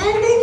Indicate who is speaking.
Speaker 1: And